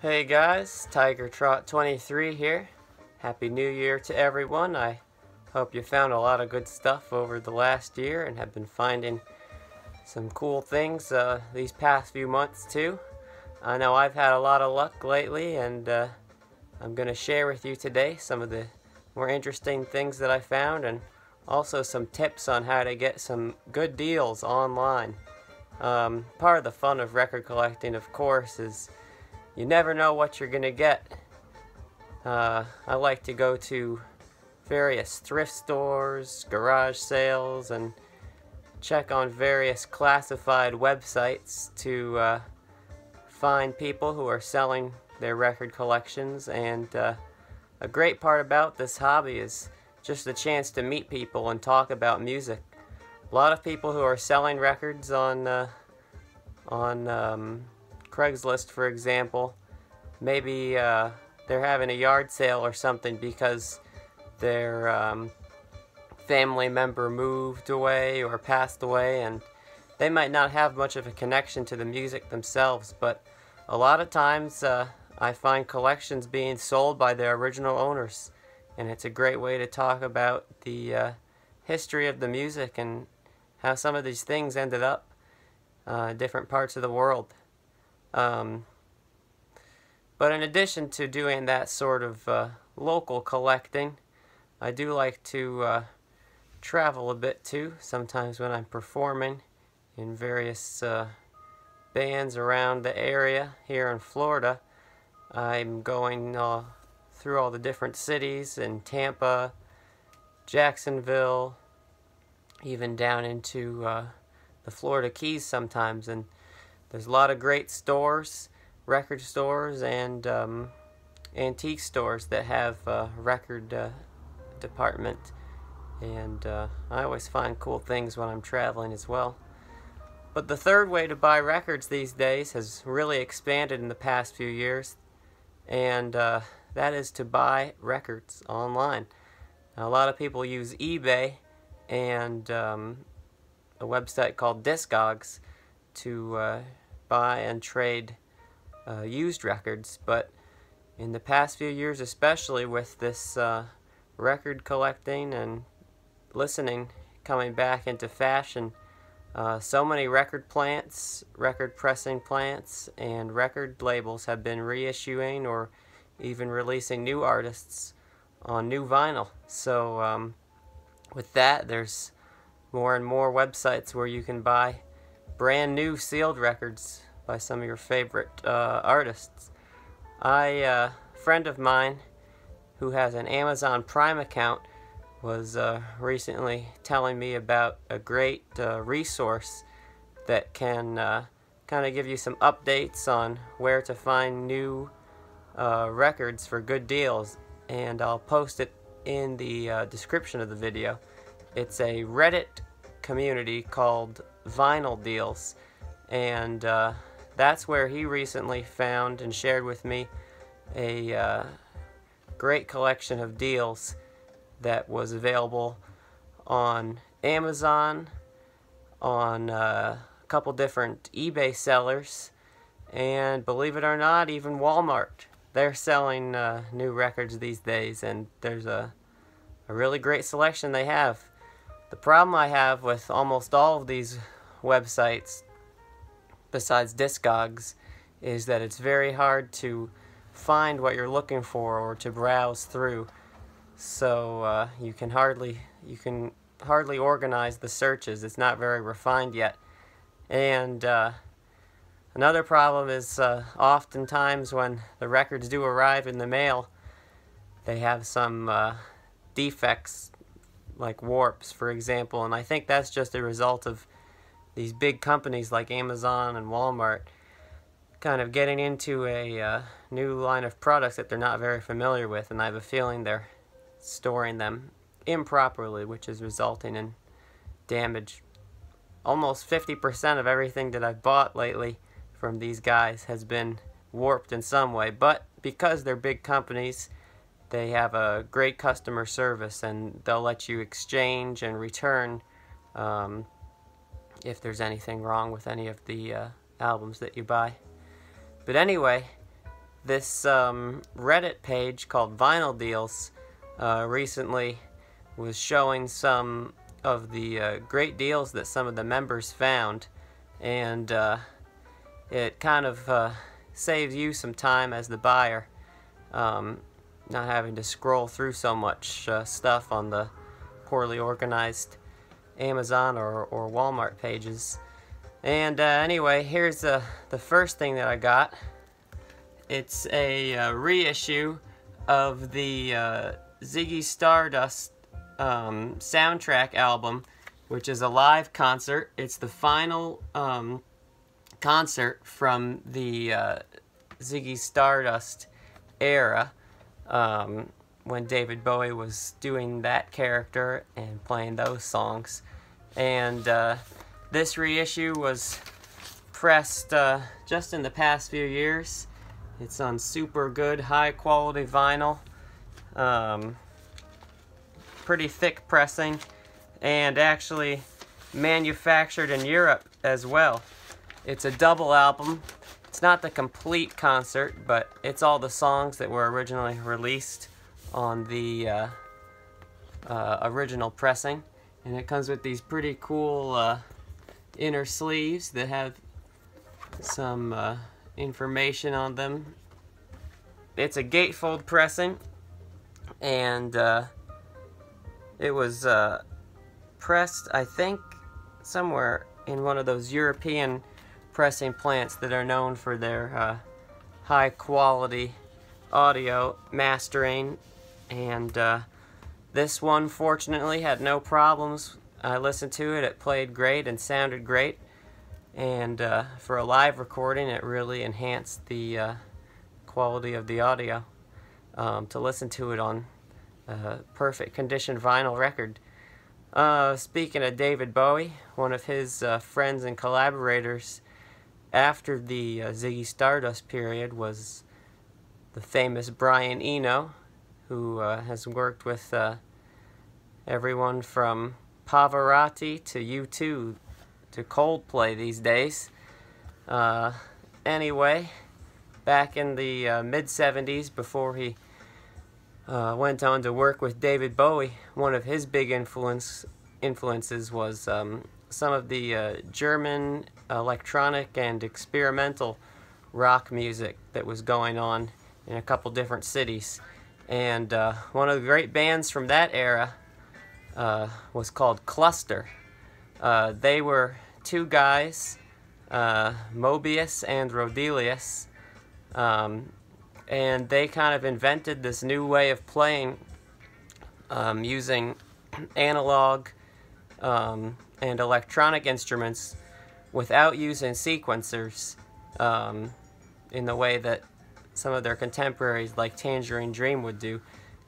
Hey guys, Tiger Trot 23 here. Happy New Year to everyone. I hope you found a lot of good stuff over the last year and have been finding some cool things uh, these past few months too. I know I've had a lot of luck lately and uh, I'm going to share with you today some of the more interesting things that I found and also some tips on how to get some good deals online. Um, part of the fun of record collecting, of course, is you never know what you're to get. Uh, I like to go to various thrift stores, garage sales, and check on various classified websites to uh, find people who are selling their record collections. And uh, a great part about this hobby is just the chance to meet people and talk about music. A lot of people who are selling records on uh, on um, Craigslist, for example, maybe uh, they're having a yard sale or something because their um, family member moved away or passed away, and they might not have much of a connection to the music themselves, but a lot of times uh, I find collections being sold by their original owners, and it's a great way to talk about the uh, history of the music and how some of these things ended up uh, different parts of the world. Um, but in addition to doing that sort of uh, local collecting, I do like to uh, travel a bit too, sometimes when I'm performing in various uh, bands around the area here in Florida. I'm going uh, through all the different cities in Tampa, Jacksonville, even down into uh, the Florida Keys sometimes, and there's a lot of great stores, record stores, and um, antique stores that have a record uh, department. And uh, I always find cool things when I'm traveling as well. But the third way to buy records these days has really expanded in the past few years, and uh, that is to buy records online. Now, a lot of people use eBay and um, a website called Discogs to uh, buy and trade uh, used records, but in the past few years, especially with this uh, record collecting and listening coming back into fashion, uh, so many record plants, record pressing plants, and record labels have been reissuing or even releasing new artists on new vinyl. So um, with that, there's more and more websites where you can buy brand new sealed records by some of your favorite uh, artists. I, uh, a friend of mine who has an Amazon Prime account was uh, recently telling me about a great uh, resource that can uh, kind of give you some updates on where to find new uh, records for good deals and I'll post it in the description of the video. It's a Reddit community called Vinyl Deals and uh, that's where he recently found and shared with me a great collection of deals that was available on Amazon, on uh, a couple different eBay sellers, and believe it or not, even Walmart. They're selling uh, new records these days, and there's a, a really great selection they have. The problem I have with almost all of these websites, besides Discogs, is that it's very hard to find what you're looking for or to browse through so uh, you can hardly you can hardly organize the searches. It's not very refined yet. And uh, another problem is uh, oftentimes when the records do arrive in the mail, they have some uh, defects like warps, for example. And I think that's just a result of these big companies like Amazon and Walmart kind of getting into a uh, new line of products that they're not very familiar with. And I have a feeling they're storing them improperly, which is resulting in damage. Almost 50% of everything that I've bought lately from these guys has been warped in some way, but because they're big companies, they have a great customer service and they'll let you exchange and return um, if there's anything wrong with any of the uh, albums that you buy. But anyway, this um, Reddit page called Vinyl Deals uh, recently was showing some of the uh, great deals that some of the members found, and uh, it kind of uh, saves you some time as the buyer, um, not having to scroll through so much uh, stuff on the poorly organized Amazon or, or Walmart pages. And uh, anyway, here's the, the first thing that I got. It's a uh, reissue of the uh, Ziggy Stardust um, soundtrack album, which is a live concert. It's the final um, concert from the uh, Ziggy Stardust era um, when David Bowie was doing that character and playing those songs. And uh, this reissue was pressed uh, just in the past few years. It's on super good, high quality vinyl. Um, pretty thick pressing and actually manufactured in Europe as well. It's a double album. It's not the complete concert, but it's all the songs that were originally released on the uh, uh, original pressing. And it comes with these pretty cool uh, inner sleeves that have some uh, information on them. It's a gatefold pressing, and uh, it was pressed, I think, somewhere in one of those European pressing plants that are known for their uh, high quality audio mastering. And uh, this one, fortunately, had no problems. I listened to it, it played great and sounded great. And uh, for a live recording, it really enhanced the uh, quality of the audio um, to listen to it on a perfect condition vinyl record. Uh, speaking of David Bowie, one of his uh, friends and collaborators after the uh, Ziggy Stardust period was the famous Brian Eno, who uh, has worked with uh, everyone from Pavarotti to U2 to Coldplay these days. Uh, anyway, back in the uh, mid 70s, before he uh, went on to work with David Bowie, one of his big influence influences was um, some of the uh, German electronic and experimental rock music that was going on in a couple different cities. And uh, one of the great bands from that era uh, was called Cluster. Uh, they were two guys, uh, Moebius and Roedelius, um, and they kind of invented this new way of playing um, using analog um, and electronic instruments without using sequencers um, in the way that some of their contemporaries like Tangerine Dream would do.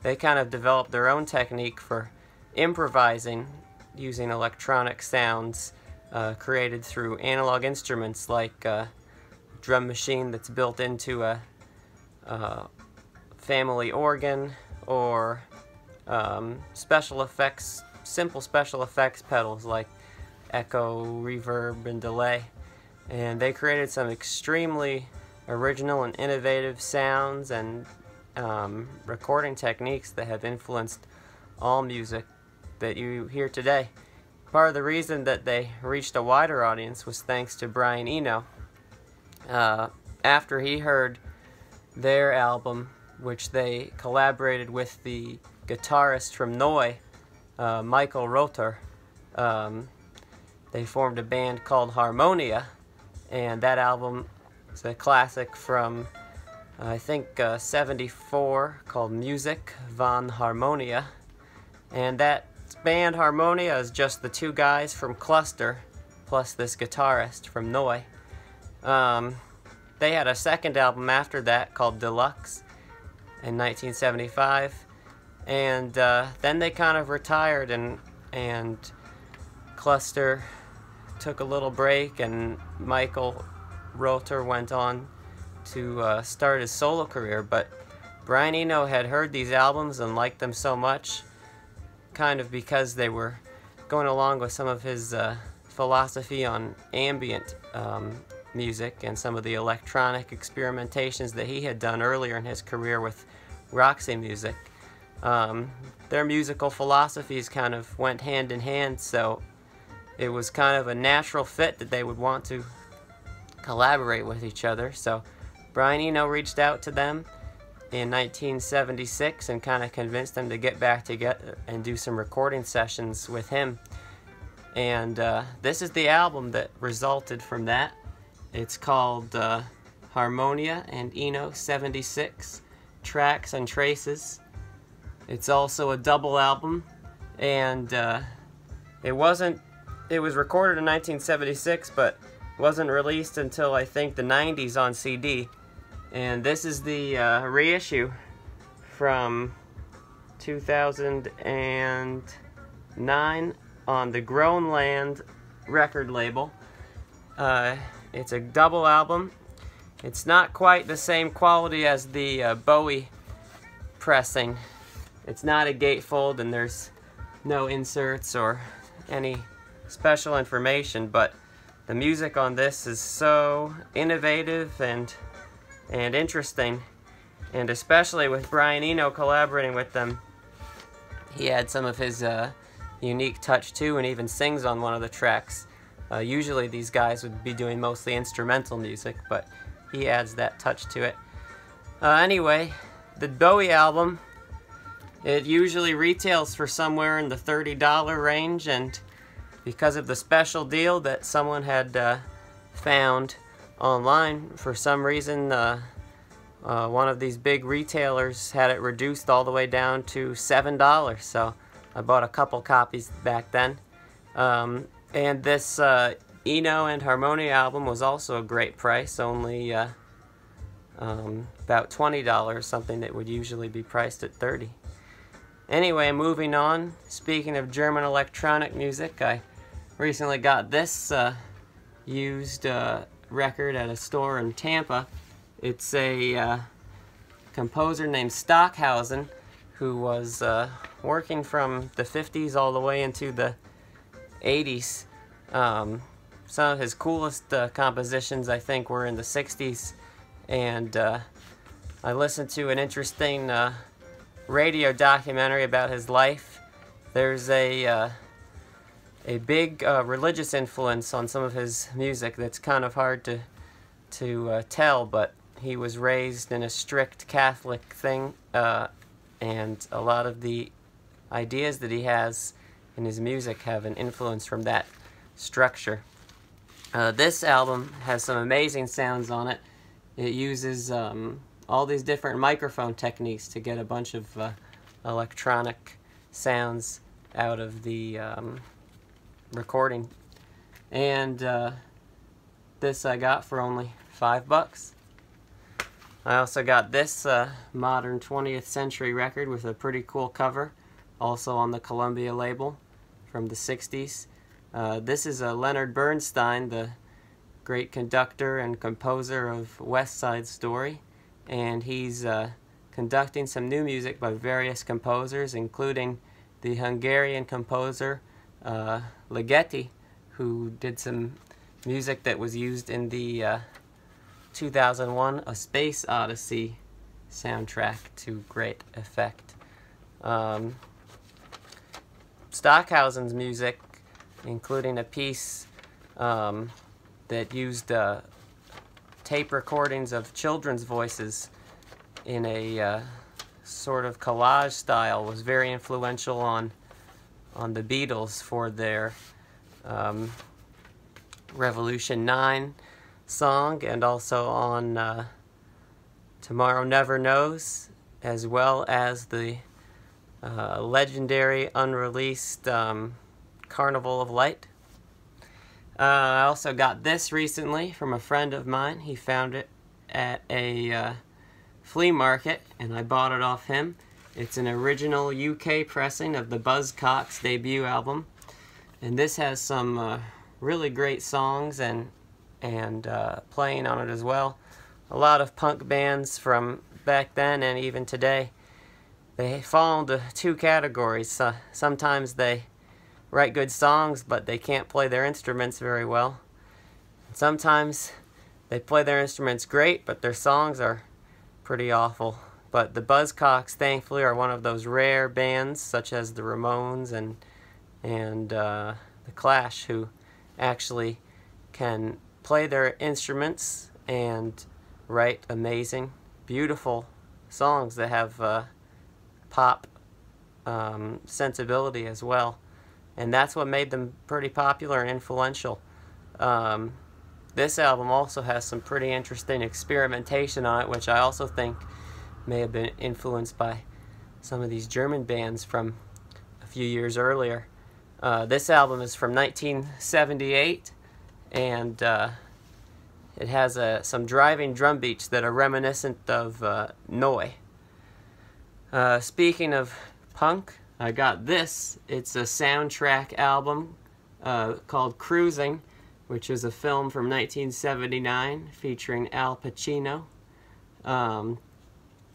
They kind of developed their own technique for improvising using electronic sounds uh, created through analog instruments like a drum machine that's built into a, a family organ or um, special effects, simple special effects pedals like echo, reverb, and delay. And they created some extremely original and innovative sounds and um, recording techniques that have influenced all music that you hear today. Part of the reason that they reached a wider audience was thanks to Brian Eno. Uh, after he heard their album, which they collaborated with the guitarist from Neu, uh, Michael Rother, um, they formed a band called Harmonia, and that album is a classic from I think uh, 74 called Music von Harmonia, and that band Harmonia is just the two guys from Cluster, plus this guitarist from Neu. Um, they had a second album after that called Deluxe in 1975, and uh, then they kind of retired and and Cluster took a little break, and Michael Rother went on to uh, start his solo career. But Brian Eno had heard these albums and liked them so much kind of because they were going along with some of his uh, philosophy on ambient um, music and some of the electronic experimentations that he had done earlier in his career with Roxy Music. Um, their musical philosophies kind of went hand in hand, so it was kind of a natural fit that they would want to collaborate with each other. So Brian Eno reached out to them in 1976 and kind of convinced them to get back together and do some recording sessions with him. And uh, this is the album that resulted from that. It's called uh, Harmonia and Eno 76 Tracks and Traces. It's also a double album, and uh, it wasn't. It was recorded in 1976, but wasn't released until I think the 90s on CD. And this is the uh, reissue from 2009 on the Grönland record label. Uh, it's a double album. It's not quite the same quality as the uh, Bowie pressing. It's not a gatefold and there's no inserts or any special information, but the music on this is so innovative and and interesting, and especially with Brian Eno collaborating with them, he had some of his uh, unique touch too, and even sings on one of the tracks. Uh, usually these guys would be doing mostly instrumental music, but he adds that touch to it. Uh, anyway, the Bowie album, it usually retails for somewhere in the $30 range, and because of the special deal that someone had uh, found online, for some reason, uh, uh, one of these big retailers had it reduced all the way down to $7. So I bought a couple copies back then. Um, and this uh, Eno and Harmonia album was also a great price, only uh, um, about $20, something that would usually be priced at 30 Anyway, moving on, speaking of German electronic music, I recently got this uh, used uh, record at a store in Tampa. It's a uh, composer named Stockhausen who was uh, working from the 50s all the way into the 80s. Um, some of his coolest uh, compositions, I think, were in the 60s. And uh, I listened to an interesting radio documentary about his life. There's a a big uh, religious influence on some of his music that's kind of hard to to uh, tell, but he was raised in a strict Catholic thing, and a lot of the ideas that he has in his music have an influence from that structure. Uh, this album has some amazing sounds on it. It uses um, all these different microphone techniques to get a bunch of uh, electronic sounds out of the um, recording. And uh, this I got for only five bucks. I also got this uh, modern 20th century record with a pretty cool cover, also on the Columbia label from the 60s. Uh, this is a Leonard Bernstein, the great conductor and composer of West Side Story, and he's uh, conducting some new music by various composers, including the Hungarian composer uh, Ligeti, who did some music that was used in the uh, 2001 A Space Odyssey soundtrack to great effect. Um, Stockhausen's music, including a piece um, that used uh, tape recordings of children's voices in a uh, sort of collage style, was very influential on on the Beatles for their um, Revolution 9 song and also on uh, Tomorrow Never Knows, as well as the uh, legendary unreleased um, Carnival of Light. Uh, I also got this recently from a friend of mine. He found it at a uh, flea market and I bought it off him. It's an original UK pressing of the Buzzcocks debut album. And this has some uh, really great songs and and uh, playing on it as well. A lot of punk bands from back then and even today, they fall into two categories. Uh, sometimes they write good songs, but they can't play their instruments very well. Sometimes they play their instruments great, but their songs are pretty awful. But the Buzzcocks, thankfully, are one of those rare bands, such as the Ramones and and uh, the Clash, who actually can play their instruments and write amazing, beautiful songs that have uh, pop um, sensibility as well. And that's what made them pretty popular and influential. Um, this album also has some pretty interesting experimentation on it, which I also think may have been influenced by some of these German bands from a few years earlier. Uh, this album is from 1978, and uh, it has uh, some driving drum beats that are reminiscent of uh, Neu! Uh, speaking of punk, I got this. It's a soundtrack album uh, called Cruising, which is a film from 1979 featuring Al Pacino. Um,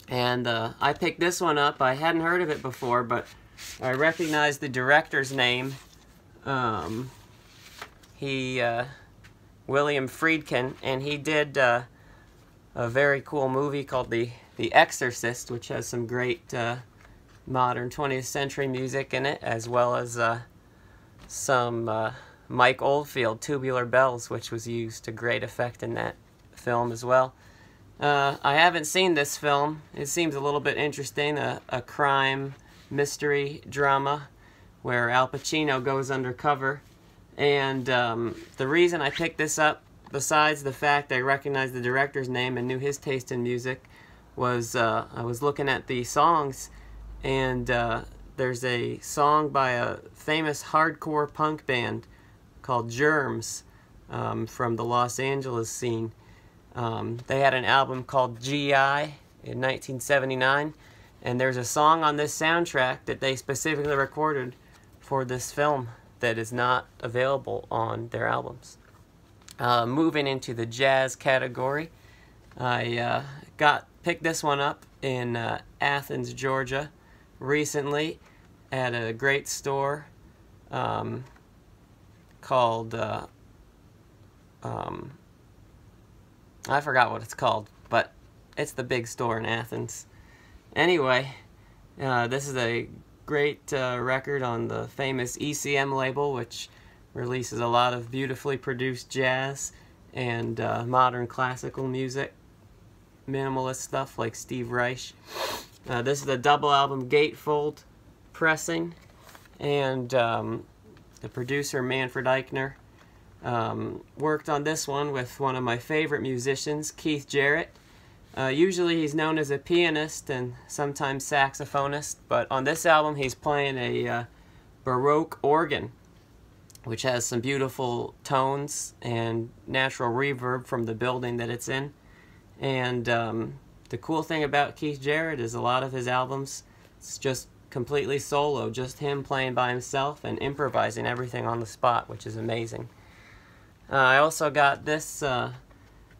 and uh, I picked this one up. I hadn't heard of it before, but I recognized the director's name. Um, he, uh, William Friedkin, and he did uh, a very cool movie called The The Exorcist, which has some great uh, modern 20th century music in it, as well as uh, some uh, Mike Oldfield Tubular Bells, which was used to great effect in that film as well. Uh, I haven't seen this film. It seems a little bit interesting, a, a crime mystery drama where Al Pacino goes undercover. And um, the reason I picked this up, besides the fact I recognized the director's name and knew his taste in music, was uh, I was looking at the songs, and uh, there's a song by a famous hardcore punk band called Germs um, from the Los Angeles scene. Um, they had an album called GI in 1979, and there's a song on this soundtrack that they specifically recorded for this film that is not available on their albums. Uh, moving into the jazz category, I uh, got picked this one up in uh, Athens, Georgia, recently at a great store um, called uh, um, I forgot what it's called, but it's the big store in Athens. Anyway, uh, this is a great uh, record on the famous ECM label, which releases a lot of beautifully produced jazz and uh, modern classical music, minimalist stuff like Steve Reich. Uh, this is a double album gatefold pressing, and um, the producer Manfred Eicher um, worked on this one with one of my favorite musicians, Keith Jarrett. Uh, usually he's known as a pianist and sometimes saxophonist, but on this album he's playing a uh, Baroque organ, which has some beautiful tones and natural reverb from the building that it's in. And um, the cool thing about Keith Jarrett is a lot of his albums, it's just completely solo, just him playing by himself and improvising everything on the spot, which is amazing. Uh, I also got this uh,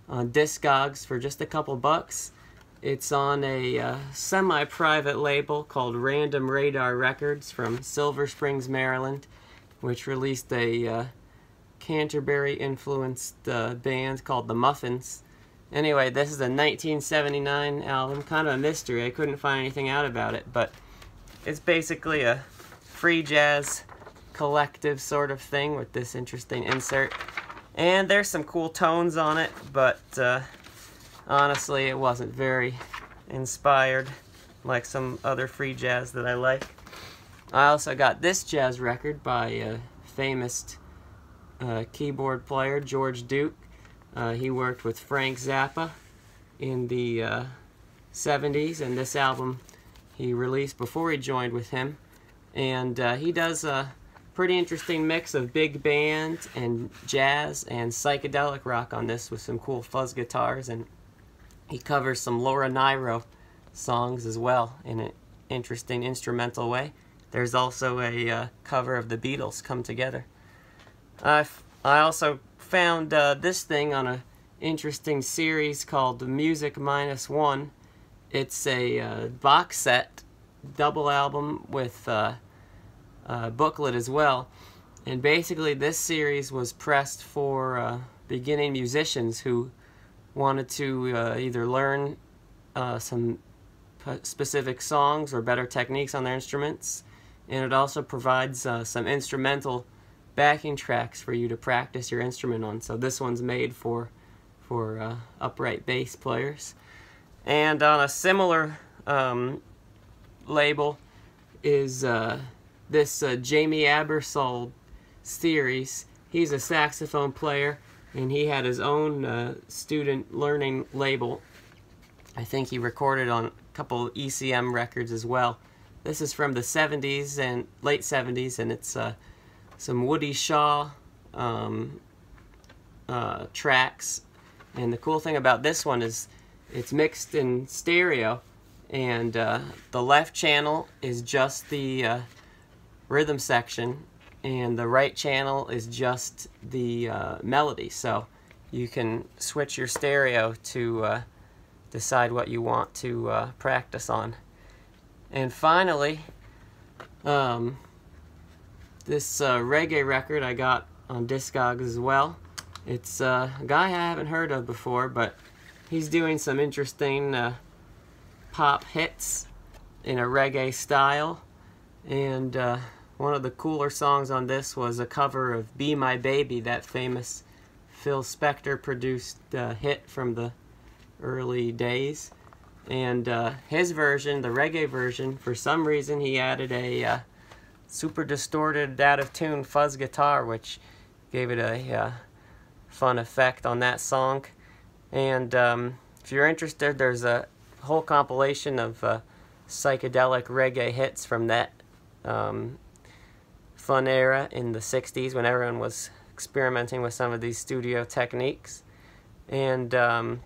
on Discogs for just a couple bucks. It's on a uh, semi-private label called Random Radar Records from Silver Springs, Maryland, which released a uh, Canterbury-influenced uh, band called The Muffins. Anyway, this is a 1979 album, kind of a mystery. I couldn't find anything out about it, but it's basically a free jazz collective sort of thing with this interesting insert. And there's some cool tones on it, but uh, honestly, it wasn't very inspired like some other free jazz that I like. I also got this jazz record by a famous uh, keyboard player, George Duke. Uh, he worked with Frank Zappa in the uh, 70s, and this album he released before he joined with him. And uh, he does a pretty interesting mix of big band and jazz and psychedelic rock on this with some cool fuzz guitars and he covers some Laura Nyro songs as well in an interesting instrumental way. There's also a uh, cover of the Beatles come together. I, I also found uh, this thing on a interesting series called The Music Minus One. It's a uh, box set double album with uh, booklet as well. And basically this series was pressed for uh, beginning musicians who wanted to uh, either learn uh, some specific songs or better techniques on their instruments. And it also provides uh, some instrumental backing tracks for you to practice your instrument on. So this one's made for, for uh, upright bass players. And on a similar um, label is uh, this uh, Jamey Aebersold series. He's a saxophone player and he had his own uh, student learning label. I think he recorded on a couple ECM records as well. This is from the 70s and late 70s and it's uh, some Woody Shaw um, uh, tracks. And the cool thing about this one is it's mixed in stereo and uh, the left channel is just the uh, rhythm section and the right channel is just the uh, melody. So you can switch your stereo to uh, decide what you want to uh, practice on. And finally um, this uh, reggae record I got on Discogs as well. It's a guy I haven't heard of before but he's doing some interesting pop hits in a reggae style. And uh, one of the cooler songs on this was a cover of Be My Baby, that famous Phil Spector produced uh, hit from the early days. And uh, his version, the reggae version, for some reason he added a uh, super distorted, out of tune fuzz guitar, which gave it a uh, fun effect on that song. And um, if you're interested, there's a whole compilation of uh, psychedelic reggae hits from that um, fun era in the 60s when everyone was experimenting with some of these studio techniques. And, um,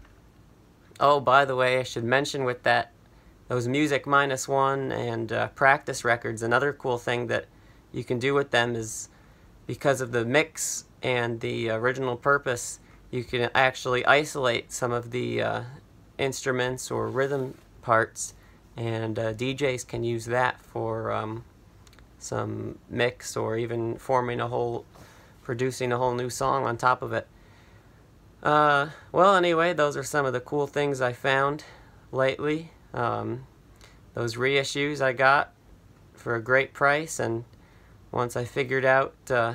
oh, by the way, I should mention with that, those Music Minus One and uh, practice records, another cool thing that you can do with them is because of the mix and the original purpose, you can actually isolate some of the uh, instruments or rhythm parts and uh, DJs can use that for um, some mix or even forming a whole producing a whole new song on top of it uh, well anyway those are some of the cool things I found lately um, those reissues I got for a great price and once I figured out uh,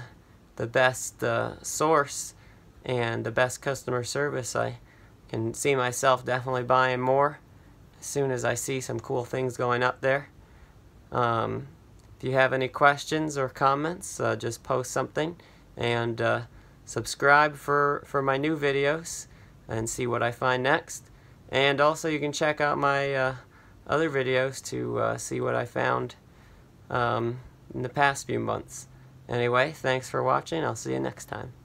the best uh, source and the best customer service I can see myself definitely buying more as soon as I see some cool things going up there. Um, if you have any questions or comments, uh, just post something and uh, subscribe for, for my new videos and see what I find next. And also you can check out my uh, other videos to uh, see what I found um, in the past few months. Anyway, thanks for watching. I'll see you next time.